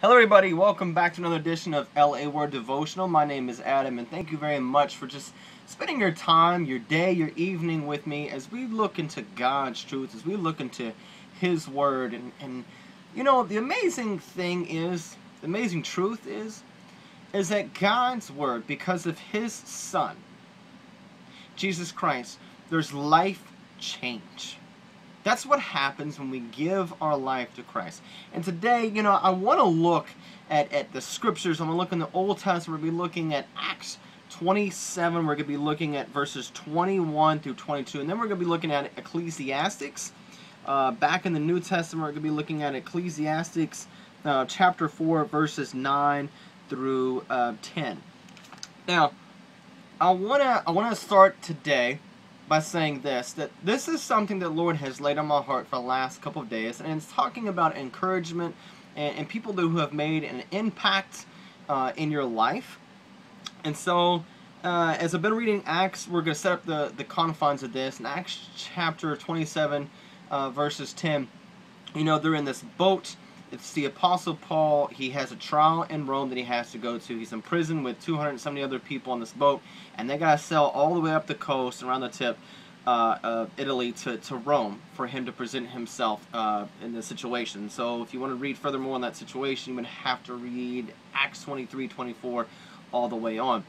Hello, everybody. Welcome back to another edition of LA Word Devotional. My name is Adam, and thank you very much for just spending your time, your day, your evening with me as we look into God's truth, as we look into His Word. And, and you know, the amazing thing is, the amazing truth is, is that God's Word, because of His Son, Jesus Christ, there's life change. That's what happens when we give our life to Christ. And today, you know, I want to look at, at the scriptures. I'm going to look in the Old Testament. We're going to be looking at Acts 27. We're going to be looking at verses 21 through 22. And then we're going to be looking at Ecclesiastics. Uh, back in the New Testament, we're going to be looking at Ecclesiastics uh, chapter 4, verses 9 through uh, 10. Now, I want to I want to start today by saying this that this is something that Lord has laid on my heart for the last couple of days, and it's talking about encouragement and, and people who have made an impact uh, in your life. And so, uh, as I've been reading Acts, we're going to set up the, the confines of this. In Acts chapter 27, uh, verses 10, you know, they're in this boat. It's the Apostle Paul. He has a trial in Rome that he has to go to. He's in prison with 270 other people on this boat and they got to sail all the way up the coast around the tip uh, of Italy to, to Rome for him to present himself uh, in this situation. So if you want to read further more on that situation, you would have to read Acts 23, 24 all the way on.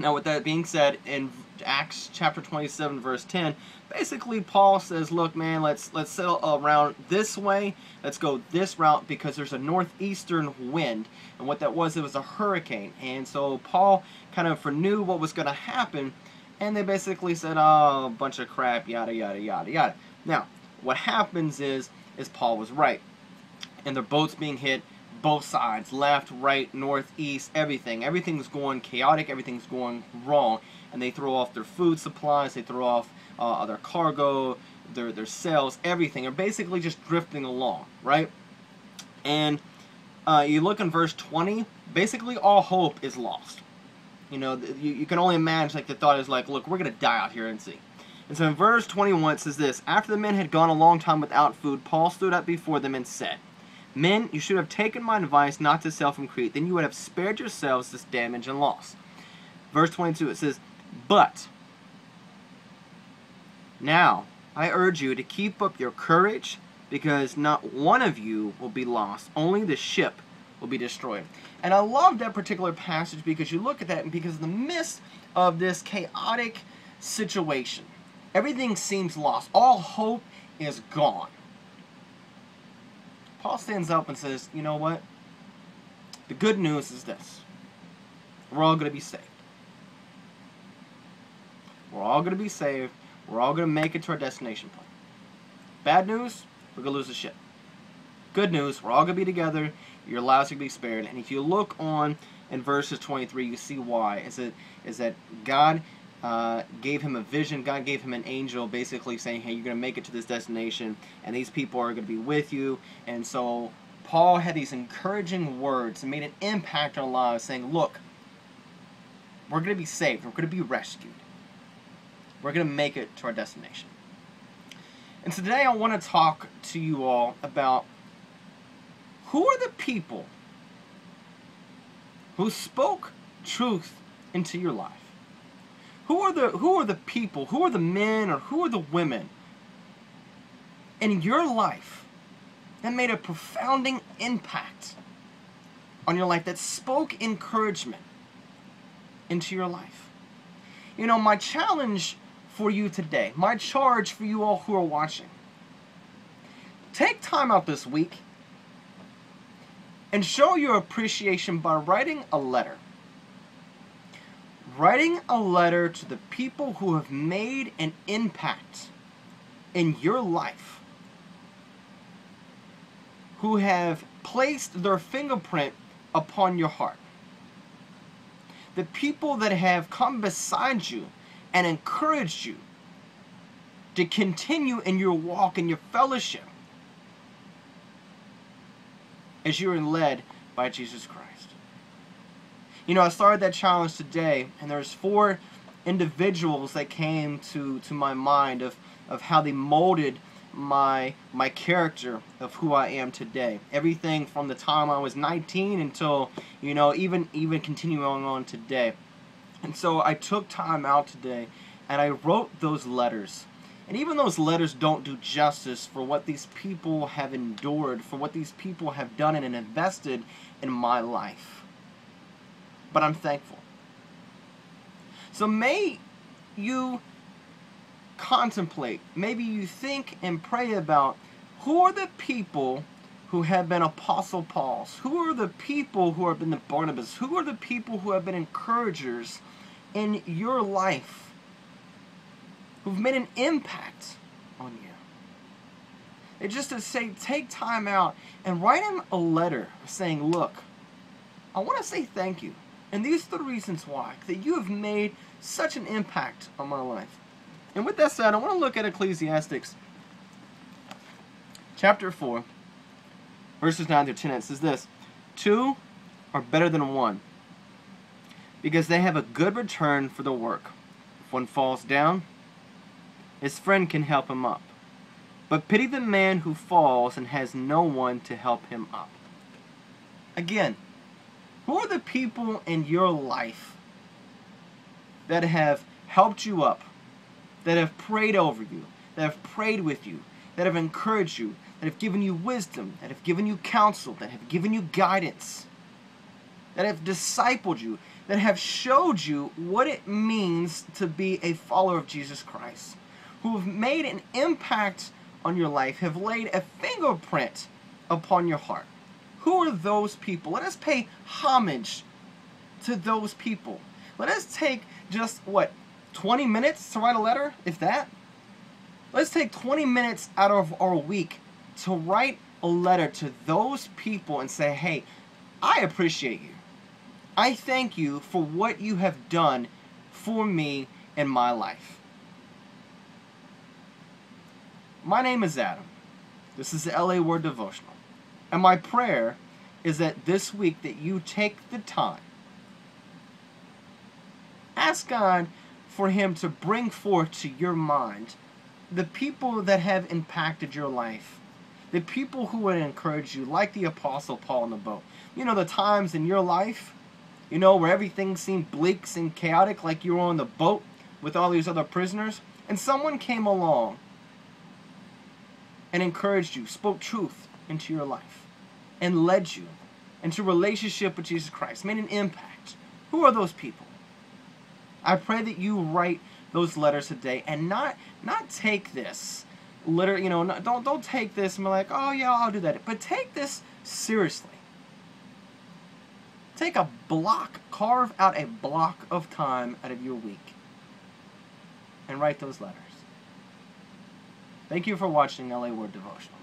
Now, with that being said, in Acts chapter 27, verse 10, basically Paul says, "Look, man, let's let's sail around this way. Let's go this route because there's a northeastern wind, and what that was, it was a hurricane. And so Paul kind of foreknew what was going to happen, and they basically said, "Oh, a bunch of crap, yada yada yada yada." Now, what happens is, is Paul was right, and their boats being hit both sides, left, right, north, east, everything. Everything's going chaotic, everything's going wrong. And they throw off their food supplies, they throw off uh, their cargo, their, their sails, everything. They're basically just drifting along, right? And uh, you look in verse 20, basically all hope is lost. You know, you, you can only imagine, like, the thought is like, look, we're going to die out here and see. And so in verse 21 it says this, After the men had gone a long time without food, Paul stood up before them and said, Men, you should have taken my advice not to sail from Crete. Then you would have spared yourselves this damage and loss. Verse 22, it says, But now I urge you to keep up your courage, because not one of you will be lost. Only the ship will be destroyed. And I love that particular passage because you look at that and because in the midst of this chaotic situation, everything seems lost. All hope is gone. Paul stands up and says, you know what? The good news is this. We're all going to be saved. We're all going to be saved. We're all going to make it to our destination point. Bad news, we're going to lose the ship. Good news, we're all going to be together. Your lives are going to be spared. And if you look on in verses 23, you see why. Is, it, is that God uh, gave him a vision. God gave him an angel basically saying, hey, you're going to make it to this destination, and these people are going to be with you. And so Paul had these encouraging words and made an impact on lives saying, look, we're going to be saved. We're going to be rescued. We're going to make it to our destination. And today I want to talk to you all about who are the people who spoke truth into your life? Who are the who are the people, who are the men or who are the women in your life that made a profounding impact on your life that spoke encouragement into your life? You know, my challenge for you today, my charge for you all who are watching. Take time out this week and show your appreciation by writing a letter writing a letter to the people who have made an impact in your life, who have placed their fingerprint upon your heart. The people that have come beside you and encouraged you to continue in your walk and your fellowship as you are led by Jesus Christ. You know, I started that challenge today, and there's four individuals that came to, to my mind of, of how they molded my my character of who I am today. Everything from the time I was 19 until you know even even continuing on today. And so I took time out today and I wrote those letters. And even those letters don't do justice for what these people have endured, for what these people have done and invested in my life. But I'm thankful. So may you contemplate, maybe you think and pray about who are the people who have been Apostle Pauls? Who are the people who have been the Barnabas? Who are the people who have been encouragers in your life? Who've made an impact on you? It's just to say, take time out and write him a letter saying, look, I want to say thank you. And these are the reasons why. That you have made such an impact on my life. And with that said, I want to look at Ecclesiastics chapter 4, verses 9 through 10. It says this Two are better than one, because they have a good return for the work. If one falls down, his friend can help him up. But pity the man who falls and has no one to help him up. Again, who are the people in your life that have helped you up, that have prayed over you, that have prayed with you, that have encouraged you, that have given you wisdom, that have given you counsel, that have given you guidance, that have discipled you, that have showed you what it means to be a follower of Jesus Christ, who have made an impact on your life, have laid a fingerprint upon your heart. Who are those people? Let us pay homage to those people. Let us take just, what, 20 minutes to write a letter, if that? Let's take 20 minutes out of our week to write a letter to those people and say, hey, I appreciate you. I thank you for what you have done for me in my life. My name is Adam. This is the LA Word Devotional. And my prayer is that this week that you take the time ask God for him to bring forth to your mind the people that have impacted your life. The people who would encourage you, like the Apostle Paul in the boat. You know, the times in your life, you know, where everything seemed bleak, seemed chaotic, like you were on the boat with all these other prisoners, and someone came along and encouraged you, spoke truth into your life, and led you into relationship with Jesus Christ, made an impact. Who are those people? I pray that you write those letters today and not not take this letter, you know, not, don't don't take this and be like, oh yeah, I'll do that. But take this seriously. Take a block, carve out a block of time out of your week and write those letters. Thank you for watching LA Word Devotional.